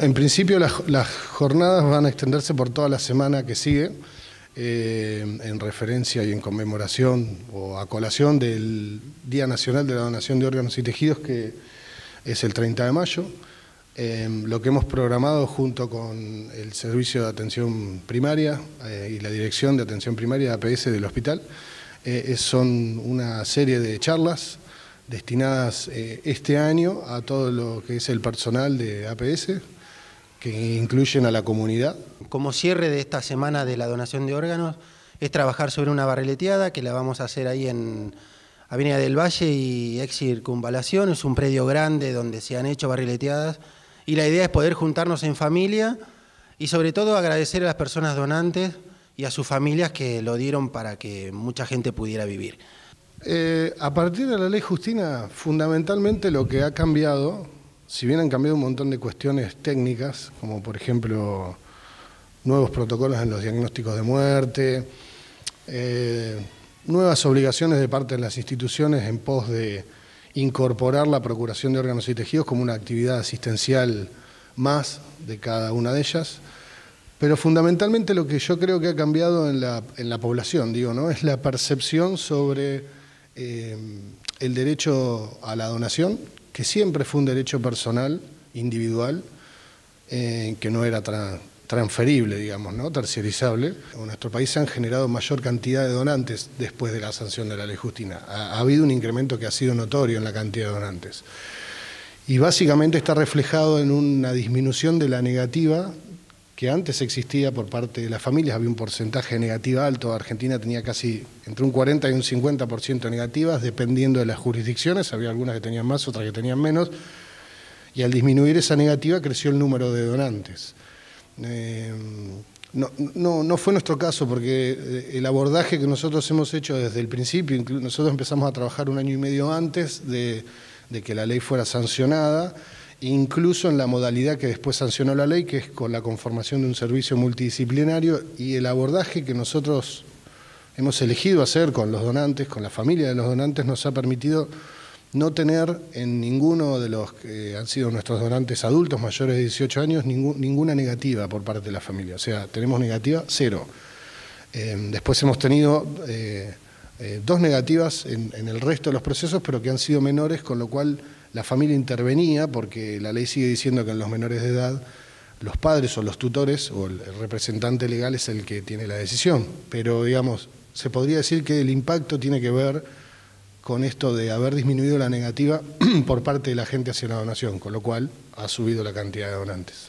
En principio las, jornadas van a extenderse por toda la semana que sigue, eh, en referencia y en conmemoración o a colación del Día Nacional de la Donación de Órganos y Tejidos, que es el 30 de mayo. Eh, lo que hemos programado junto con el Servicio de Atención Primaria eh, y la Dirección de Atención Primaria de APS del hospital son una serie de charlas destinadas este año a todo lo que es el personal de APS, que incluyen a la comunidad. Como cierre de esta semana de la donación de órganos es trabajar sobre una barrileteada que la vamos a hacer ahí en Avenida del Valle y ex circunvalación. Es un predio grande donde se han hecho barrileteadas y la idea es poder juntarnos en familia y sobre todo agradecer a las personas donantes y a sus familias que lo dieron para que mucha gente pudiera vivir. Eh, a partir de la ley Justina, fundamentalmente lo que ha cambiado si bien han cambiado un montón de cuestiones técnicas, como por ejemplo nuevos protocolos en los diagnósticos de muerte, eh, nuevas obligaciones de parte de las instituciones en pos de incorporar la procuración de órganos y tejidos como una actividad asistencial más de cada una de ellas. Pero fundamentalmente lo que yo creo que ha cambiado en la, población, digo, ¿no? es la percepción sobre eh, el derecho a la donación que siempre fue un derecho personal, individual, eh, que no era transferible, digamos, ¿no? terciarizable. En nuestro país se han generado mayor cantidad de donantes después de la sanción de la ley Justina. Ha, habido un incremento que ha sido notorio en la cantidad de donantes. Y básicamente está reflejado en una disminución de la negativa que antes existía por parte de las familias, había un porcentaje negativo alto, Argentina tenía casi entre un 40 y un 50% negativas, dependiendo de las jurisdicciones, había algunas que tenían más, otras que tenían menos, y al disminuir esa negativa creció el número de donantes. Eh, no, no, fue nuestro caso, porque eh, el abordaje que nosotros hemos hecho desde el principio, nosotros empezamos a trabajar un año y medio antes de que la ley fuera sancionada, incluso en la modalidad que después sancionó la ley, que es con la conformación de un servicio multidisciplinario y el abordaje que nosotros hemos elegido hacer con los donantes, con la familia de los donantes, nos ha permitido no tener en ninguno de los que han sido nuestros donantes adultos mayores de 18 años ninguna negativa por parte de la familia. O sea, tenemos negativa cero. Eh, después hemos tenido eh, eh, dos negativas en, en el resto de los procesos, pero que han sido menores, con lo cual la familia intervenía porque la ley sigue diciendo que en los menores de edad los padres o los tutores o el representante legal es el que tiene la decisión. Pero, digamos, se podría decir que el impacto tiene que ver con esto de haber disminuido la negativa por parte de la gente hacia la donación, con lo cual ha subido la cantidad de donantes.